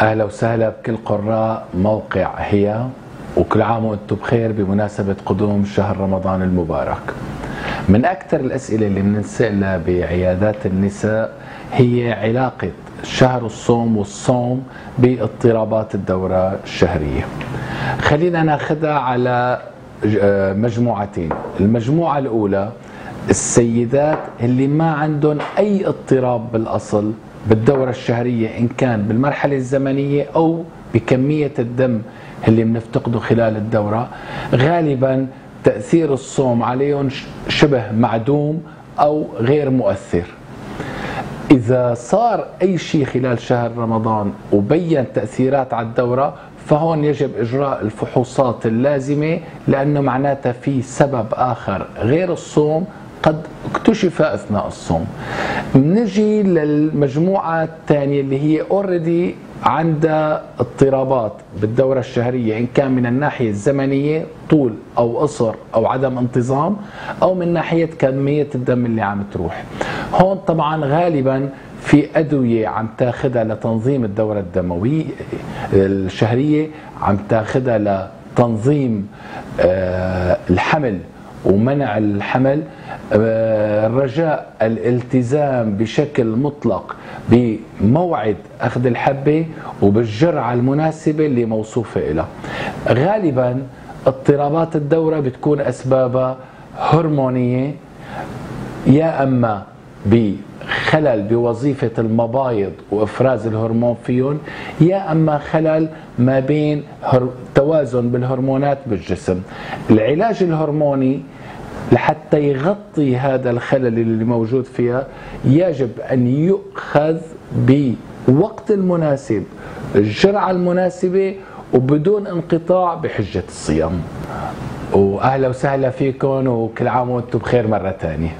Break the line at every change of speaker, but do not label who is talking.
أهلا وسهلا بكل قراء موقع هي وكل عام وأنتم بخير بمناسبة قدوم شهر رمضان المبارك. من أكثر الأسئلة اللي بنسألها بعيادات النساء هي علاقة شهر الصوم والصوم باضطرابات الدورة الشهرية. خلينا ناخذها على مجموعتين، المجموعة الأولى السيدات اللي ما عندهم أي اضطراب بالأصل بالدورة الشهرية إن كان بالمرحلة الزمنية أو بكمية الدم اللي بنفتقده خلال الدورة. غالبا تأثير الصوم عليهم شبه معدوم أو غير مؤثر. إذا صار أي شيء خلال شهر رمضان وبين تأثيرات على الدورة فهون يجب إجراء الفحوصات اللازمة لأنه معناتها في سبب آخر غير الصوم قد اكتشف أثناء الصوم. نجي للمجموعة الثانية اللي هي اوريدي عندها اضطرابات بالدورة الشهرية إن كان من الناحية الزمنية طول أو قصر أو عدم انتظام أو من ناحية كمية الدم اللي عم تروح. هون طبعا غالبا في أدوية عم تاخذها لتنظيم الدورة الدموية الشهرية عم تاخذها لتنظيم آه، الحمل ومنع الحمل رجاء الالتزام بشكل مطلق بموعد أخذ الحبة وبالجرعة المناسبة اللي موصوفة لها غالبا اضطرابات الدورة بتكون أسبابها هرمونية يا أما بخلل بوظيفة المبايض وإفراز الهرمون فيهم يا أما خلل ما بين توازن بالهرمونات بالجسم. العلاج الهرموني لحتى يغطي هذا الخلل اللي موجود فيها يجب أن يؤخذ بوقت المناسب الجرعة المناسبة وبدون انقطاع بحجة الصيام. وأهلا وسهلا فيكم وكل عام وأنتم بخير مرة ثانية